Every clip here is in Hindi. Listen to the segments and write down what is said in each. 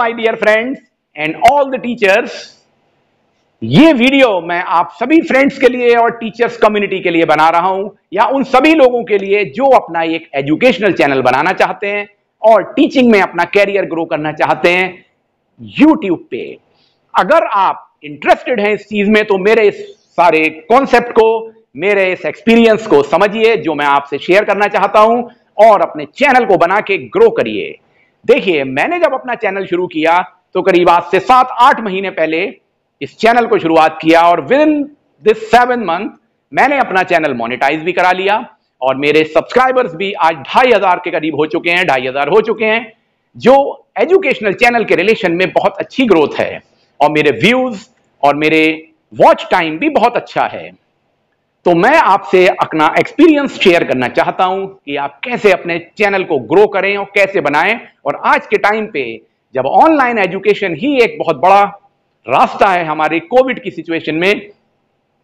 my dear friends and all the teachers. ये वीडियो मैं आप सभी फ्रेंड्स के लिए और टीचर्स कम्युनिटी के लिए बना रहा हूँ, या उन सभी लोगों के लिए जो अपना एक एजुकेशनल चैनल बनाना चाहते हैं और टीचिंग में अपना कैरियर ग्रो करना चाहते हैं यूट्यूब पे अगर आप इंटरेस्टेड हैं इस चीज़ में तो मेरे इस सारे कॉन्सेप्ट को, मेरे इस एक्सपीरियंस को समझिए, जो मैं आपसे शेयर करना चाहता हूँ, और अपने चैनल को बना के ग्रो करिए देखिए, मैंने जब अपना चैनल शुरू किया तो करीब आज से सात आठ महीने पहले इस चैनल को शुरुआत किया और within this seven month मैंने अपना चैनल मोनिटाइज भी करा लिया और मेरे सब्सक्राइबर्स भी आज ढाई हज़ार के करीब हो चुके हैं, ढाई हज़ार हो चुके हैं, जो एजुकेशनल चैनल के रिलेशन में बहुत अच्छी ग्रोथ है और मेरे व्यूज़ और मेरे वॉच टाइम भी बहुत अच्छा है। तो मैं आपसे अपना एक्सपीरियंस शेयर करना चाहता हूँ कि आप कैसे अपने चैनल को ग्रो करें और कैसे बनाएँ। और आज के टाइम पे, जब ऑनलाइन एजुकेशन ही एक बहुत बड़ा रास्ता है हमारे कोविड की सिचुएशन में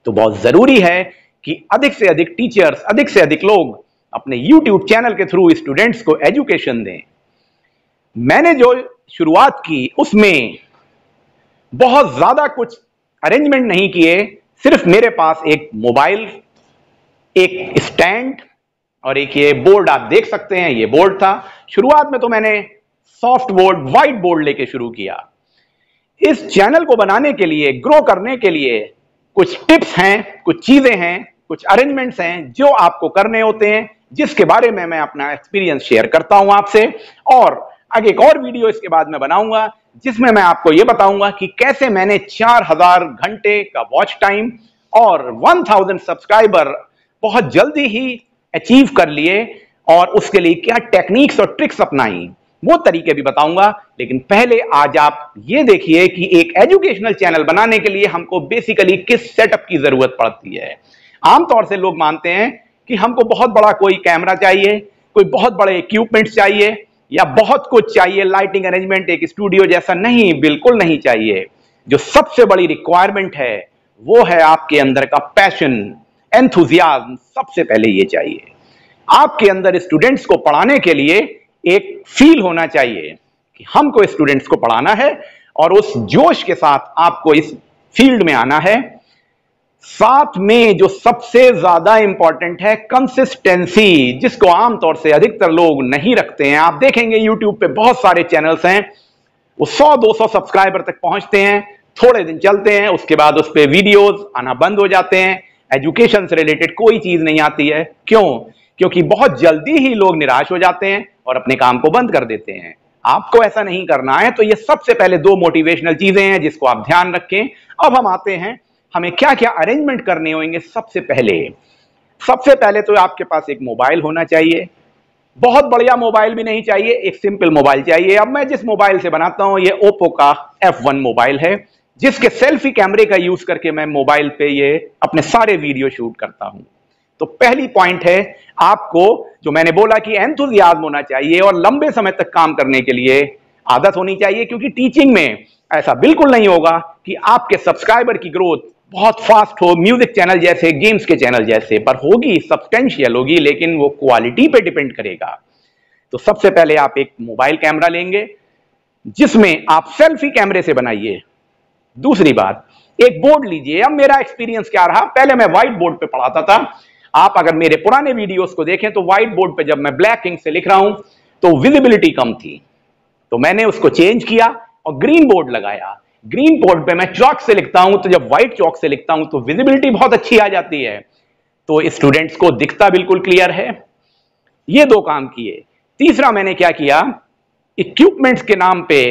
तो बहुत ज़रूरी है कि अधिक से अधिक टीचर्स अधिक से अधिक लोग अपने यूट्यूब चैनल के थ्रू स्टूडेंट्स को एजुकेशन दें। मैंने जो शुरुआत की, उसमें बहुत ज़्यादा कुछ अरेंजमेंट नहीं किए सिर्फ़ मेरे पास एक मोबाइल, एक स्टैंड और एक ये बोर्ड आप देख सकते हैं, ये बोर्ड था। शुरुआत में तो मैंने सॉफ्ट बोर्ड, व्हाइट बोर्ड लेके शुरू किया। इस चैनल को बनाने के लिए, ग्रो करने के लिए कुछ टिप्स हैं, कुछ चीज़ें हैं, कुछ अरेंजमेंट्स हैं जो आपको करने होते हैं, जिसके बारे में मैं अपना एक्सपीरियंस शेयर करता हूँ आपसे। और आगे एक और वीडियो इसके बाद में बनाऊँगा। जिसमें मैं आपको यह बताऊँगा कि कैसे मैंने 4000 घंटे का वॉच टाइम और 1000 सब्सक्राइबर बहुत जल्दी ही अचीव कर लिए और उसके लिए क्या टेक्निक्स और ट्रिक्स अपनाई, वो तरीके भी बताऊँगा। लेकिन पहले आज आप ये देखिए कि एक एजुकेशनल चैनल बनाने के लिए हमको बेसिकली किस सेटअप की ज़रूरत पड़ती है। आमतौर से लोग मानते हैं कि हमको बहुत बड़ा कोई कैमरा चाहिए, कोई बहुत बड़े इक्विपमेंट्स चाहिए या बहुत कुछ चाहिए लाइटिंग अरेंजमेंट एक स्टूडियो जैसा नहीं, बिल्कुल नहीं चाहिए। जो सबसे बड़ी रिक्वायरमेंट है, वो है आपके अंदर का पैशन एंथुजियाज्म सबसे पहले ये चाहिए। आपके अंदर स्टूडेंट्स को पढ़ाने के लिए एक फील होना चाहिए कि हमको स्टूडेंट्स को पढ़ाना है और उस जोश के साथ आपको इस फ़ील्ड में आना है। साथ में जो सबसे ज़्यादा इंपॉर्टेंट है कंसिस्टेंसी जिसको आमतौर से अधिकतर लोग नहीं रखते हैं। आप देखेंगे यूट्यूब पे बहुत सारे चैनल्स हैं। वो 100-200 सब्सक्राइबर तक पहुँचते हैं। थोड़े दिन चलते हैं, उसके बाद उस पर वीडियोज़ आना बंद हो जाते हैं। एजुकेशन से रिलेटेड कोई चीज़ नहीं आती है। क्यों? क्योंकि बहुत जल्दी ही लोग निराश हो जाते हैं और अपने काम को बंद कर देते हैं। आपको ऐसा नहीं करना है तो ये सबसे पहले दो मोटिवेशनल चीज़ें हैं जिसको आप ध्यान रखें। अब हम आते हैं हमें क्या क्या अरेंजमेंट करने होंगे सबसे पहले? सबसे पहले तो आपके पास एक मोबाइल होना चाहिए। बहुत बढ़िया मोबाइल भी नहीं चाहिए, एक सिंपल मोबाइल चाहिए। अब मैं जिस मोबाइल से बनाता हूँ, ये ओप्पो का F1 मोबाइल है, जिसके सेल्फी कैमरे का यूज़ करके मैं मोबाइल पे ये अपने सारे वीडियो शूट करता हूँ। तो पहली पॉइंट है, आपको, जो मैंने बोला कि एंथुजियाज्म होना चाहिए और लंबे समय तक काम करने के लिए आदत होनी चाहिए, क्योंकि टीचिंग में ऐसा बिल्कुल नहीं होगा कि आपके सब्सक्राइबर की ग्रोथ बहुत फास्ट हो म्यूज़िक चैनल जैसे गेम्स के चैनल जैसे, पर होगी सब्सटेंशियल होगी, लेकिन वो क्वालिटी पे डिपेंड करेगा। तो सबसे पहले आप एक मोबाइल कैमरा लेंगे, जिसमें आप सेल्फी कैमरे से बनाइए। दूसरी बात, एक बोर्ड लीजिए। अब मेरा एक्सपीरियंस क्या रहा? पहले मैं व्हाइट बोर्ड पे पढ़ाता था। आप अगर मेरे पुराने वीडियोस को देखें तो व्हाइट बोर्ड पे जब मैं ब्लैक इंक से लिख रहा हूँ तो विजिबिलिटी कम थी। तो मैंने उसको चेंज किया और ग्रीन बोर्ड लगाया। ग्रीन बोर्ड पे मैं चौक से लिखता हूँ तो जब व्हाइट चौक से लिखता हूँ तो विजिबिलिटी बहुत अच्छी आ जाती है। तो स्टूडेंट्स को दिखता बिल्कुल क्लियर है। ये दो काम किए। तीसरा मैंने क्या किया? इक्विपमेंट्स के नाम पे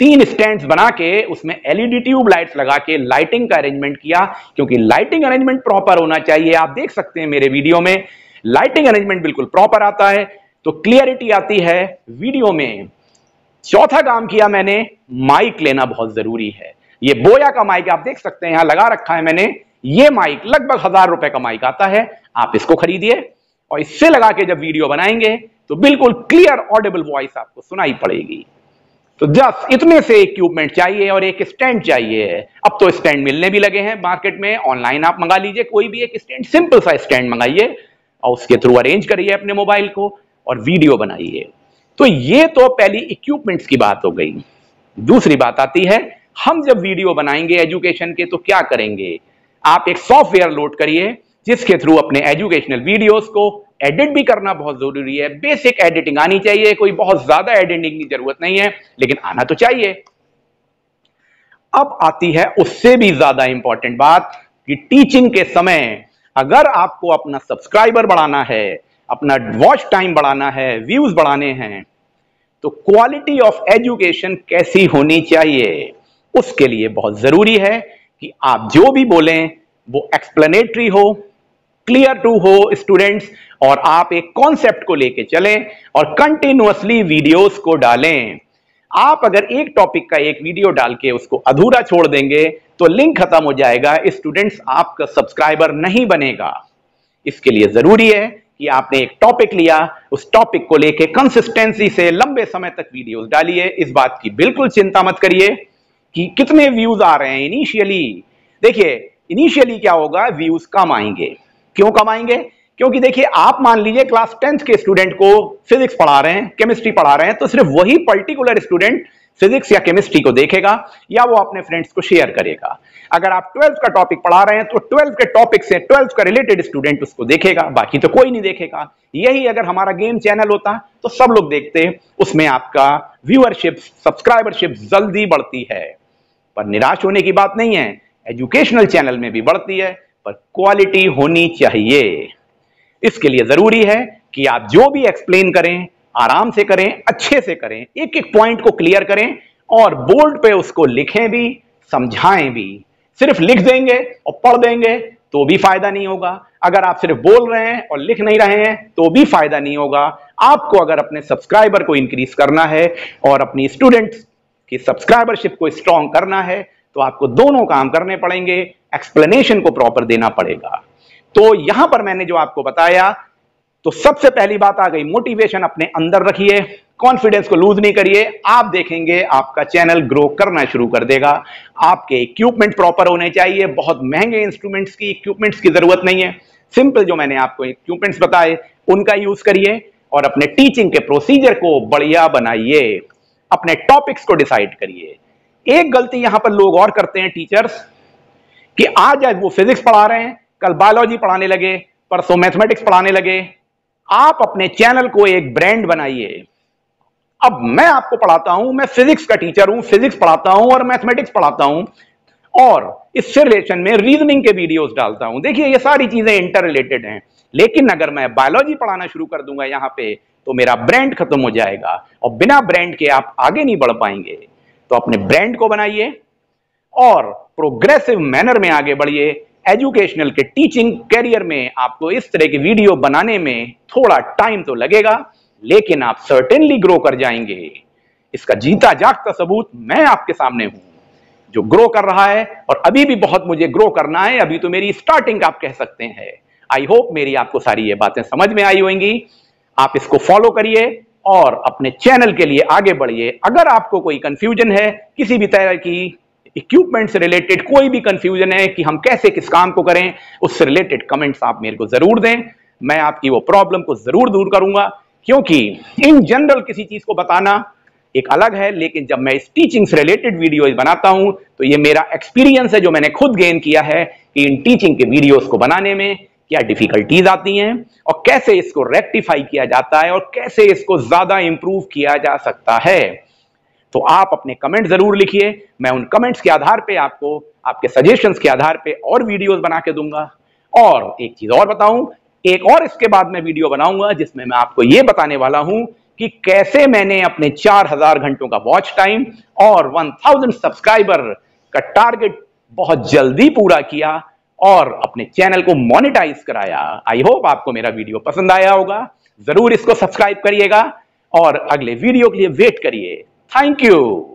तीन स्टैंड्स बना के उसमें एलईडी ट्यूब लाइट्स लगा के लाइटिंग का अरेंजमेंट किया, क्योंकि लाइटिंग अरेंजमेंट प्रॉपर होना चाहिए। आप देख सकते हैं मेरे वीडियो में लाइटिंग अरेंजमेंट बिल्कुल प्रॉपर आता है। तो क्लियरिटी आती है वीडियो में। चौथा काम किया मैंने, माइक लेना बहुत ज़रूरी है। ये बोया का माइक आप देख सकते हैं, यहाँ लगा रखा है मैंने। ये माइक लगभग हज़ार रुपए का माइक आता है, आप इसको खरीदिए। और इससे लगा के जब वीडियो बनाएँगे तो बिल्कुल क्लियर ऑडिबल वॉइस आपको सुनाई पड़ेगी। तो जस्ट इतने से इक्विपमेंट चाहिए और एक स्टैंड चाहिए। अब तो स्टैंड मिलने भी लगे हैं मार्केट में ऑनलाइन आप मंगा लीजिए, कोई भी एक स्टैंड सिंपल सा स्टैंड मंगाइए और उसके थ्रू अरेंज करिए अपने मोबाइल को और वीडियो बनाइए। तो ये तो पहली इक्विपमेंट्स की बात हो गई। दूसरी बात आती है, हम जब वीडियो बनाएँगे एजुकेशन के तो क्या करेंगे? आप एक सॉफ्टवेयर लोड करिए, जिसके थ्रू अपने एजुकेशनल वीडियोस को एडिट भी करना बहुत ज़रूरी है। बेसिक एडिटिंग आनी चाहिए, कोई बहुत ज़्यादा एडिटिंग की ज़रूरत नहीं है, लेकिन आना तो चाहिए। अब आती है उससे भी ज़्यादा इंपॉर्टेंट बात कि टीचिंग के समय अगर आपको अपना सब्सक्राइबर बढ़ाना है अपना वॉच टाइम बढ़ाना है व्यूज़ बढ़ाने हैं तो क्वालिटी ऑफ़ एजुकेशन कैसी होनी चाहिए? उसके लिए बहुत ज़रूरी है कि आप जो भी बोलें, वो एक्सप्लेनेटरी हो क्लियर टू हो स्टूडेंट्स और आप एक कॉन्सेप्ट को लेके चलें और कंटिन्यूसली वीडियोस को डालें। आप अगर एक टॉपिक का एक वीडियो डाल के उसको अधूरा छोड़ देंगे तो लिंक खत्म हो जाएगा स्टूडेंट्स आपका सब्सक्राइबर नहीं बनेगा। इसके लिए ज़रूरी है कि आपने एक टॉपिक लिया, उस टॉपिक को लेके कंसिस्टेंसी से लंबे समय तक वीडियोस डालिए। इस बात की बिल्कुल चिंता मत करिए कि कितने व्यूज़ आ रहे हैं इनिशियली देखिए इनिशियली क्या होगा? व्यूज़ कम आएँगे। क्यों कम आएँगे? क्योंकि देखिए, आप मान लीजिए क्लास टेंथ के स्टूडेंट को फिजिक्स पढ़ा रहे हैं केमिस्ट्री पढ़ा रहे हैं तो सिर्फ़ वही पर्टिकुलर स्टूडेंट फिजिक्स या केमिस्ट्री को देखेगा या वो अपने फ्रेंड्स को शेयर करेगा। अगर आप ट्वेल्थ का टॉपिक पढ़ा रहे हैं तो ट्वेल्थ के टॉपिक से ट्वेल्थ का रिलेटेड स्टूडेंट उसको देखेगा, बाकी तो कोई नहीं देखेगा। यही अगर हमारा गेम चैनल होता तो सब लोग देखते उसमें आपका व्यूअरशिप सब्सक्राइबरशिप जल्दी बढ़ती है। पर निराश होने की बात नहीं है एजुकेशनल चैनल में भी बढ़ती है, पर क्वालिटी होनी चाहिए। इसके लिए ज़रूरी है कि आप जो भी एक्सप्लेन करें, आराम से करें, अच्छे से करें एक एक पॉइंट को क्लियर करें और बोर्ड पे उसको लिखें भी, समझाएँ भी। सिर्फ़ लिख देंगे और पढ़ देंगे तो भी फ़ायदा नहीं होगा। अगर आप सिर्फ़ बोल रहे हैं और लिख नहीं रहे हैं तो भी फ़ायदा नहीं होगा। आपको अगर अपने सब्सक्राइबर को इंक्रीज करना है और अपनी स्टूडेंट्स की सब्सक्राइबरशिप को स्ट्रांग करना है तो आपको दोनों काम करने पड़ेंगे। एक्सप्लेनेशन को प्रॉपर देना पड़ेगा। तो यहाँ पर मैंने जो आपको बताया तो सबसे पहली बात आ गई मोटिवेशन अपने अंदर रखिए कॉन्फिडेंस को लूज नहीं करिए, आप देखेंगे आपका चैनल ग्रो करना शुरू कर देगा। आपके इक्विपमेंट प्रॉपर होने चाहिए, बहुत महँगे इंस्ट्रूमेंट्स की इक्विपमेंट्स की ज़रूरत नहीं है। सिंपल जो मैंने आपको इक्विपमेंट्स बताए, उनका यूज़ करिए और अपने टीचिंग के प्रोसीजर को बढ़िया बनाइए। अपने टॉपिक्स को डिसाइड करिए। एक गलती यहाँ पर लोग और करते हैं टीचर्स कि आज आज वो फिजिक्स पढ़ा रहे हैं कल बायोलॉजी पढ़ाने लगे, परसों मैथमेटिक्स पढ़ाने लगे। आप अपने चैनल को एक ब्रांड बनाइए। अब मैं आपको पढ़ाता हूँ, मैं फिजिक्स का टीचर हूँ, फिजिक्स पढ़ाता हूँ और मैथमेटिक्स पढ़ाता हूँ। और इससे रिलेशन में रीजनिंग के वीडियोस डालता हूँ। देखिए, ये सारी चीज़ें इंटर रिलेटेड हैं। लेकिन अगर मैं बायोलॉजी पढ़ाना शुरू कर दूँगा यहाँ पे तो मेरा ब्रांड खत्म हो जाएगा। और बिना ब्रांड के आप आगे नहीं बढ़ पाएँगे। तो अपने ब्रांड को बनाइए और प्रोग्रेसिव मैनर में आगे बढ़िए। एजुकेशनल के टीचिंग कैरियर में आपको इस तरह की वीडियो बनाने में थोड़ा टाइम तो लगेगा, लेकिन आप सर्टेनली ग्रो कर जाएँगे। इसका जीता जागता सबूत मैं आपके सामने हूँ, जो ग्रो कर रहा है, और अभी भी बहुत मुझे ग्रो करना है, अभी तो मेरी स्टार्टिंग आप कह सकते हैं। आई होप मेरी आपको सारी ये बातें समझ में आई होंगी। आप इसको फॉलो करिए और अपने चैनल के लिए आगे बढ़िए। अगर आपको कोई कंफ्यूजन है, किसी भी तरह की इक्विपमेंट से रिलेटेड कोई भी कंफ्यूजन है कि हम कैसे किस काम को करें उससे रिलेटेड कमेंट्स आप मेरे को ज़रूर दें। मैं आपकी वो प्रॉब्लम को ज़रूर दूर करूँगा। क्योंकि इन जनरल किसी चीज़ को बताना एक अलग है, लेकिन जब मैं इस टीचिंग से रिलेटेड वीडियो बनाता हूँ तो ये मेरा एक्सपीरियंस है जो मैंने खुद गेन किया है कि इन टीचिंग के वीडियोस को बनाने में क्या डिफिकल्टीज आती हैं और कैसे इसको रेक्टिफाई किया जाता है और कैसे इसको ज़्यादा इंप्रूव किया जा सकता है। तो आप अपने कमेंट ज़रूर लिखिए। मैं उन कमेंट्स के आधार पे आपको, आपके सजेशंस के आधार पे और वीडियोस बना के दूँगा। और एक चीज़ और बताऊँ, एक और इसके बाद मैं वीडियो बनाऊँगा, जिसमें मैं आपको यह बताने वाला हूँ कि कैसे मैंने अपने 4000 घंटों का वॉच टाइम और 1000 सब्सक्राइबर का टारगेट बहुत जल्दी पूरा किया और अपने चैनल को मोनेटाइज कराया। आई होप आपको मेरा वीडियो पसंद आया होगा। ज़रूर इसको सब्सक्राइब करिएगा और अगले वीडियो के लिए वेट करिए। Thank you.